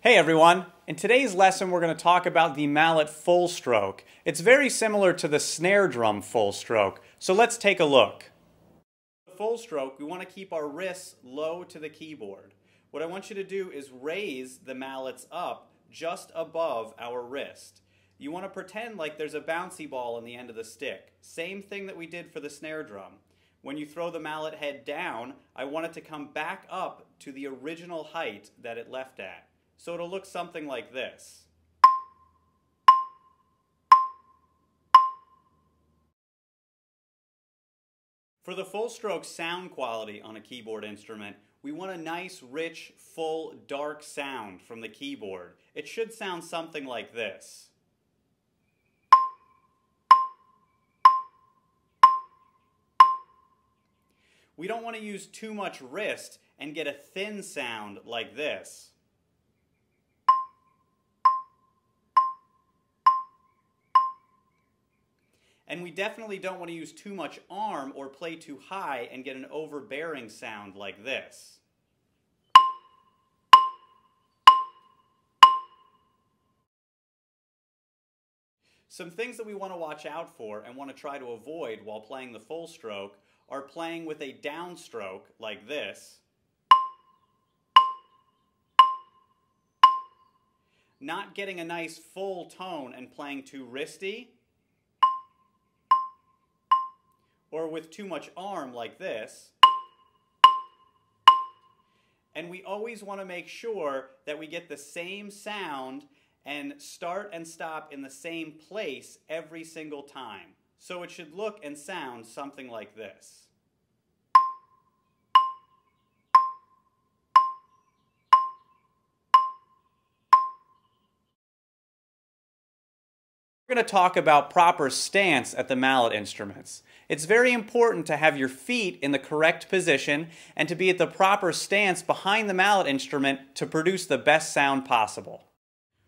Hey everyone! In today's lesson we're going to talk about the mallet full stroke. It's very similar to the snare drum full stroke, so let's take a look. The full stroke, we want to keep our wrists low to the keyboard. What I want you to do is raise the mallets up just above our wrist. You want to pretend like there's a bouncy ball on the end of the stick. Same thing that we did for the snare drum. When you throw the mallet head down, I want it to come back up to the original height that it left at. So it'll look something like this. For the full stroke sound quality on a keyboard instrument, we want a nice, rich, full, dark sound from the keyboard. It should sound something like this. We don't want to use too much wrist and get a thin sound like this. And we definitely don't want to use too much arm or play too high and get an overbearing sound like this. Some things that we want to watch out for and want to try to avoid while playing the full stroke are playing with a downstroke like this, not getting a nice full tone and playing too wristy, or with too much arm like this. And we always want to make sure that we get the same sound and start and stop in the same place every single time. So it should look and sound something like this. We're going to talk about proper stance at the mallet instruments. It's very important to have your feet in the correct position and to be at the proper stance behind the mallet instrument to produce the best sound possible.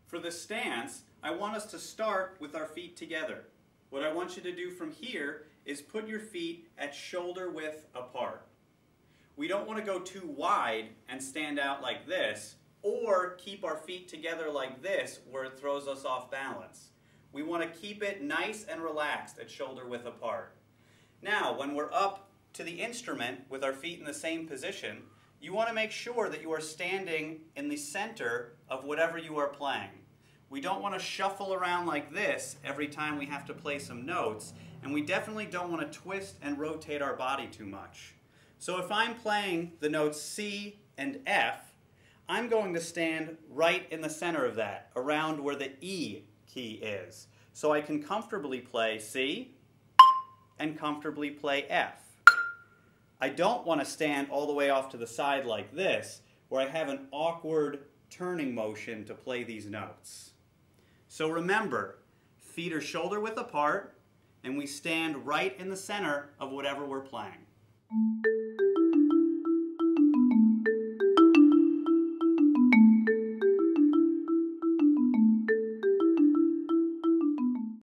For the stance, I want us to start with our feet together. What I want you to do from here is put your feet at shoulder width apart. We don't want to go too wide and stand out like this, or keep our feet together like this where it throws us off balance. We want to keep it nice and relaxed at shoulder width apart. Now, when we're up to the instrument with our feet in the same position, you want to make sure that you are standing in the center of whatever you are playing. We don't want to shuffle around like this every time we have to play some notes, and we definitely don't want to twist and rotate our body too much. So if I'm playing the notes C and F, I'm going to stand right in the center of that, around where the E key is. So I can comfortably play C and comfortably play F. I don't want to stand all the way off to the side like this, where I have an awkward turning motion to play these notes. So remember, feet are shoulder width apart, and we stand right in the center of whatever we're playing.